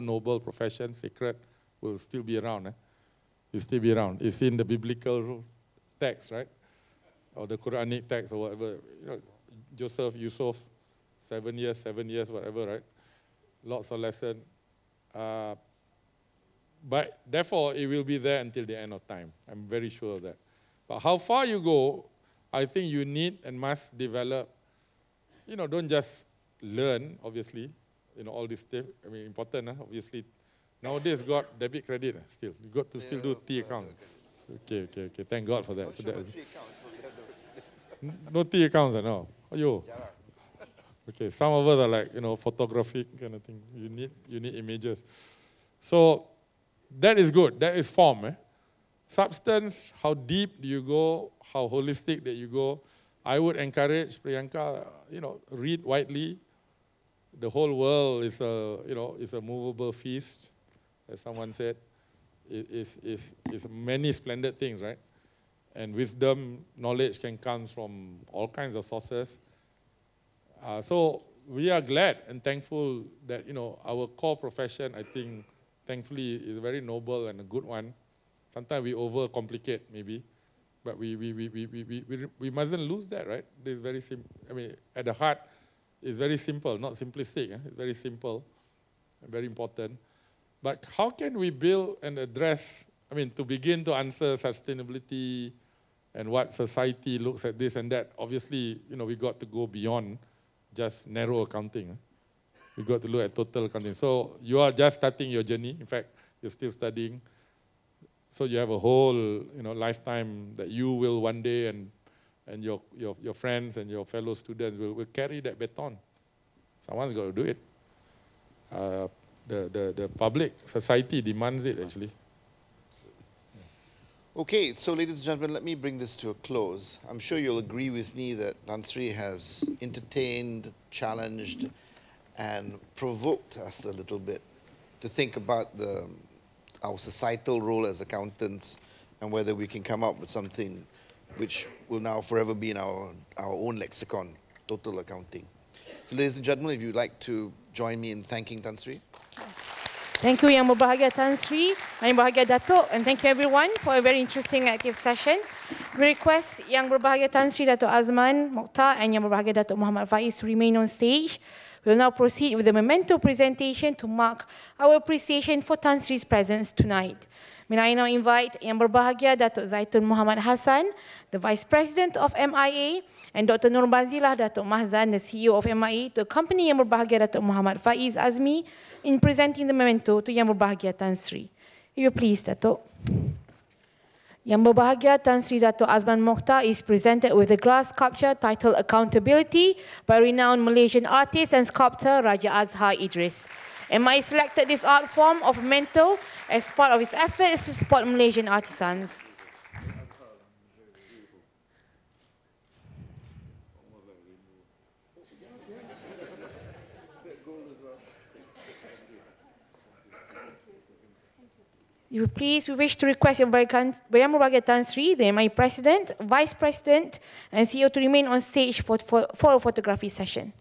noble profession, sacred, will still be around. Eh? Will still be around. It's in the biblical text, right? Or the Quranic text or whatever. You know, Joseph, Yusuf, seven years, seven years, whatever, right? Lots of lesson. Uh, but therefore, it will be there until the end of time. I'm very sure of that. But how far you go, I think you need and must develop. You know, don't just learn, obviously, you know, all this stuff. I mean, important, huh? obviously. Nowadays, got debit credit uh, still. You got to still, still do T account. Okay, okay, okay. Thank God for that. So that no T accounts, no. Oh, yo. Okay, some of us are like, you know, photographic kind of thing. You need, you need images. So that is good. That is form. Eh? Substance, how deep do you go, how holistic that you go. I would encourage Priyanka, you know, read widely. The whole world is a, you know, is a movable feast, as someone said. It is, is, is many splendid things, right? And wisdom, knowledge can come from all kinds of sources. Uh, so we are glad and thankful that, you know, our core profession, I think, thankfully, is very noble and a good one. Sometimes we overcomplicate, maybe, but we, we, we, we, we, we, we mustn't lose that, right? It's very simple. I mean, at the heart, it's very simple, not simplistic. Eh? It's very simple, very important. But how can we build and address, I mean, to begin to answer sustainability and what society looks at this and that, obviously, you know, we got to go beyond just narrow accounting. Eh? we got to look at total accounting. So you are just starting your journey. In fact, you're still studying. So you have a whole you know, lifetime that you will one day and, and your, your, your friends and your fellow students will, will carry that baton. Someone's got to do it. Uh, the, the, the public, society demands it actually. Okay, so ladies and gentlemen, let me bring this to a close. I'm sure you'll agree with me that Tan Sri has entertained, challenged, and provoked us a little bit to think about the, our societal role as accountants and whether we can come up with something which will now forever be in our, our own lexicon, total accounting. So ladies and gentlemen, if you'd like to join me in thanking Tan Sri. Thank you Yang Berbahagia Tan Sri, Yang Berbahagia Datuk, and thank you everyone for a very interesting active session. We request Yang Berbahagia Tan Sri Datuk Azman Mokhtar and Yang Berbahagia Datuk Muhammad Faiz to remain on stage. We'll now proceed with the memento presentation to mark our appreciation for Tan Sri's presence tonight. May I now invite Yang Berbahagia Datuk Zaitun Muhammad Hassan, the Vice President of MIA, and Dr. Nur Bazilah Datuk Mahzan, the CEO of MIA, to accompany Yang Berbahagia Datuk Muhammad Faiz Azmi in presenting the memento to Yang Berbahagia Tan Sri. If you please, Datuk. Yang berbahagia Tan Sri Dato' Azman Mokhtar is presented with a glass sculpture titled Accountability by renowned Malaysian artist and sculptor Raja Azhar Idris. MIA selected this art form of memento as part of its efforts to support Malaysian artisans. You please, we wish to request Yang Berbahagia Tan Sri, the MIA President, Vice President, and CEO to remain on stage for, for, for a photography session.